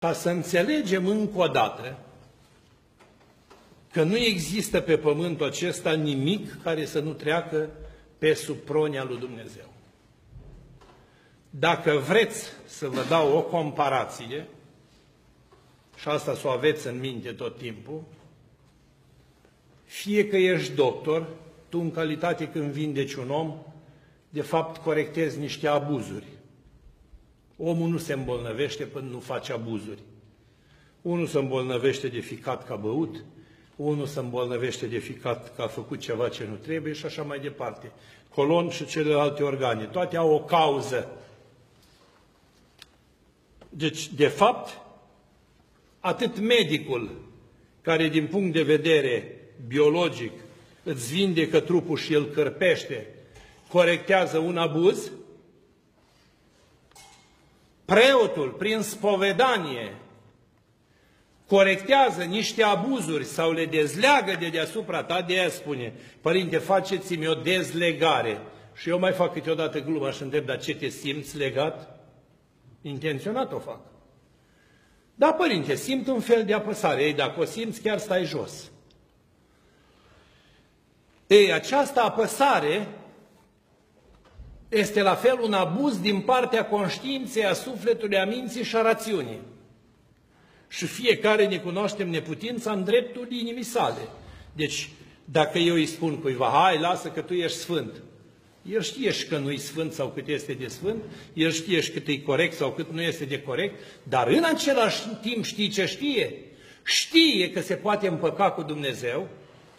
ca să înțelegem încă o dată că nu există pe pământul acesta nimic care să nu treacă pe supronia lui Dumnezeu. Dacă vreți să vă dau o comparație, și asta să o aveți în minte tot timpul, fie că ești doctor, tu în calitate când vindeci un om, de fapt corectezi niște abuzuri. Omul nu se îmbolnăvește până nu face abuzuri. Unul se îmbolnăvește de ficat ca băut, unul se îmbolnăvește de ficat că a făcut ceva ce nu trebuie și așa mai departe. Colon și celelalte organe, toate au o cauză. Deci, de fapt, atât medicul, care din punct de vedere biologic îți vindecă trupul și îl cărpește, corectează un abuz, preotul, prin spovedanie, corectează niște abuzuri sau le dezleagă de deasupra ta, de aia spune, Părinte, faceți-mi o dezlegare. Și eu mai fac câteodată glumă și întreb, dar ce te simți legat? Intenționat o fac. Da, părinte, simt un fel de apăsare. Ei, dacă o simți, chiar stai jos. Ei, această apăsare este la fel un abuz din partea conștiinței, a sufletului, a minții și a rațiunii. Și fiecare ne cunoaștem neputința în dreptul inimii sale. Deci, dacă eu îi spun cuiva, hai, lasă că tu ești sfânt, el știe și că nu-i sfânt sau cât este de sfânt, el știe și cât e corect sau cât nu este de corect, dar în același timp știe ce știe? Știe că se poate împăca cu Dumnezeu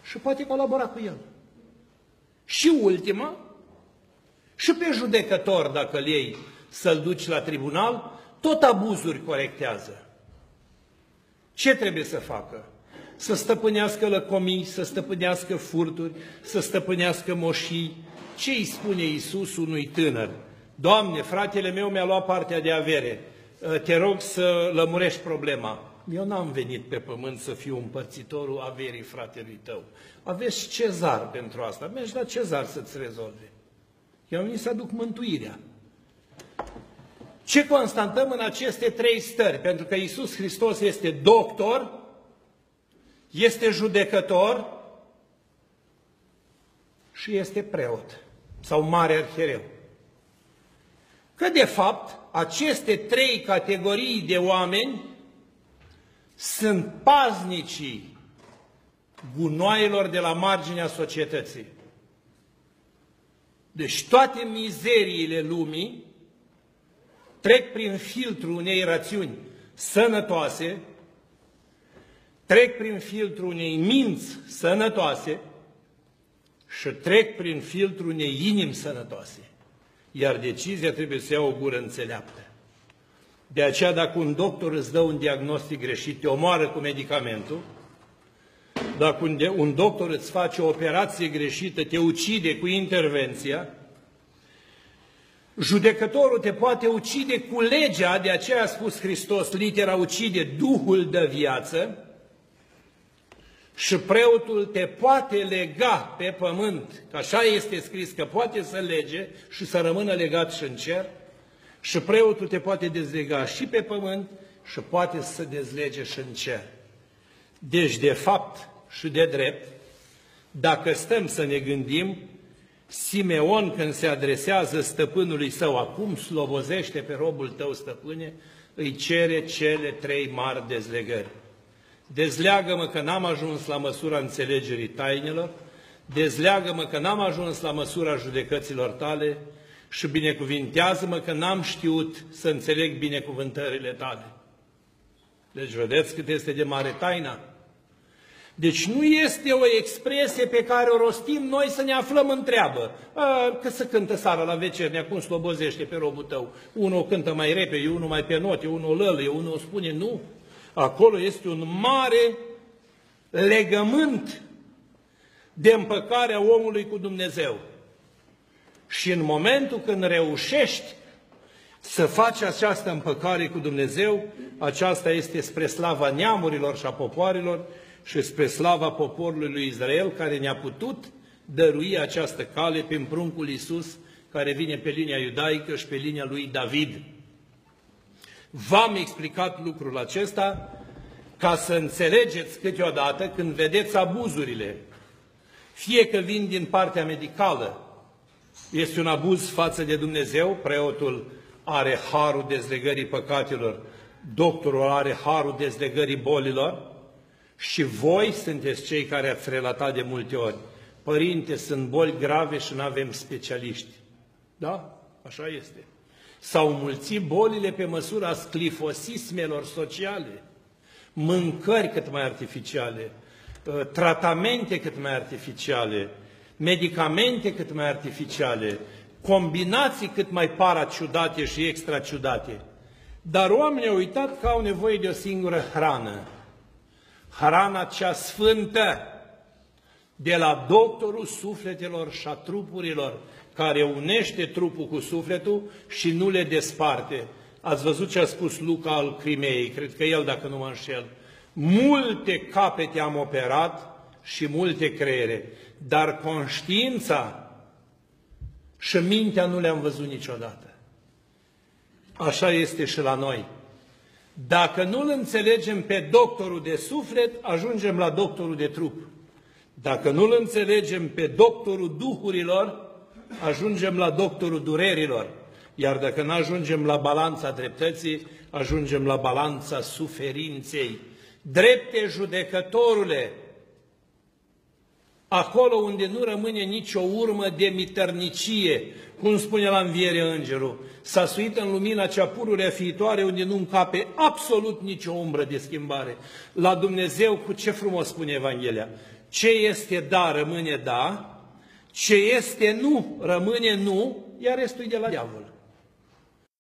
și poate colabora cu El. Și ultima, și pe judecător, dacă îl iei să-l duci la tribunal, tot abuzuri corectează. Ce trebuie să facă? Să stăpânească lăcomii, să stăpânească furturi, să stăpânească moșii. Ce îi spune Iisus unui tânăr? Doamne, fratele meu mi-a luat partea de avere, ă, te rog să lămurești problema. Eu n-am venit pe pământ să fiu împărțitorul averii fratelui tău. Aveți cezar pentru asta. Mergi la cezar să-ți rezolve. Eu am venit să aduc mântuirea. Ce constatăm în aceste trei stări? Pentru că Isus Hristos este doctor, este judecător și este preot sau mare arhereu. Că de fapt aceste trei categorii de oameni sunt paznicii gunoaielor de la marginea societății. Deci toate mizeriile lumii trec prin filtrul unei rațiuni sănătoase, trec prin filtrul unei minți sănătoase și trec prin filtrul unei inimi sănătoase. Iar decizia trebuie să ia o gură înțeleaptă. De aceea, dacă un doctor îți dă un diagnostic greșit, te omoară cu medicamentul, dacă un, un doctor îți face o operație greșită, te ucide cu intervenția, Judecătorul te poate ucide cu legea, de aceea a spus Hristos, litera ucide, Duhul de viață, și preotul te poate lega pe pământ, că așa este scris, că poate să lege și să rămână legat și în cer, și preotul te poate dezlega și pe pământ și poate să dezlege și în cer. Deci, de fapt și de drept, dacă stăm să ne gândim, Simeon, când se adresează stăpânului său, acum slobozește pe robul tău, stăpâne, îi cere cele trei mari dezlegări. Dezleagă-mă că n-am ajuns la măsura înțelegerii tainelor, dezleagă-mă că n-am ajuns la măsura judecăților tale și binecuvintează-mă că n-am știut să înțeleg binecuvântările tale. Deci vedeți cât este de mare taina? Deci nu este o expresie pe care o rostim noi să ne aflăm în treabă. A, că să cântă seara la vecerni, acum slobozește pe robul tău. Unul o cântă mai repede, unul mai pe note, unul o lălăie, unul o spune nu. Acolo este un mare legământ de împăcarea omului cu Dumnezeu. Și în momentul când reușești să faci această împăcare cu Dumnezeu, aceasta este spre slava neamurilor și a popoarelor și spre slava poporului lui Israel, care ne-a putut dărui această cale prin pruncul Iisus, care vine pe linia iudaică și pe linia lui David. V-am explicat lucrul acesta ca să înțelegeți câteodată când vedeți abuzurile, fie că vin din partea medicală, este un abuz față de Dumnezeu, preotul are harul dezlegării păcatelor, doctorul are harul dezlegării bolilor și voi sunteți cei care ați relatat de multe ori. Părinte, sunt boli grave și nu avem specialiști. Da? Așa este. S-au mulțit bolile pe măsura sclifosismelor sociale, mâncări cât mai artificiale, ă, tratamente cât mai artificiale, medicamente cât mai artificiale, combinații cât mai paraciudate și extra ciudate. Dar oamenii au uitat că au nevoie de o singură hrană. Hrana cea sfântă de la doctorul sufletelor și a trupurilor, care unește trupul cu sufletul și nu le desparte. Ați văzut ce a spus Luca al Crimeei, cred că el, dacă nu mă înșel. Multe capete am operat și multe creiere, dar conștiința și mintea nu le-am văzut niciodată. Așa este și la noi. Dacă nu-l înțelegem pe doctorul de suflet, ajungem la doctorul de trup. Dacă nu-l înțelegem pe doctorul duhurilor, ajungem la doctorul durerilor. Iar dacă nu ajungem la balanța dreptății, ajungem la balanța suferinței. Drepte judecătorule, acolo unde nu rămâne nicio urmă de mitărnicie, cum spune la înviere îngerul, s-a suit în lumina cea pururea fiitoare unde nu încape absolut nicio umbră de schimbare. La Dumnezeu, cu ce frumos spune Evanghelia, ce este da, rămâne da, ce este nu, rămâne nu, iar restul de la diavol.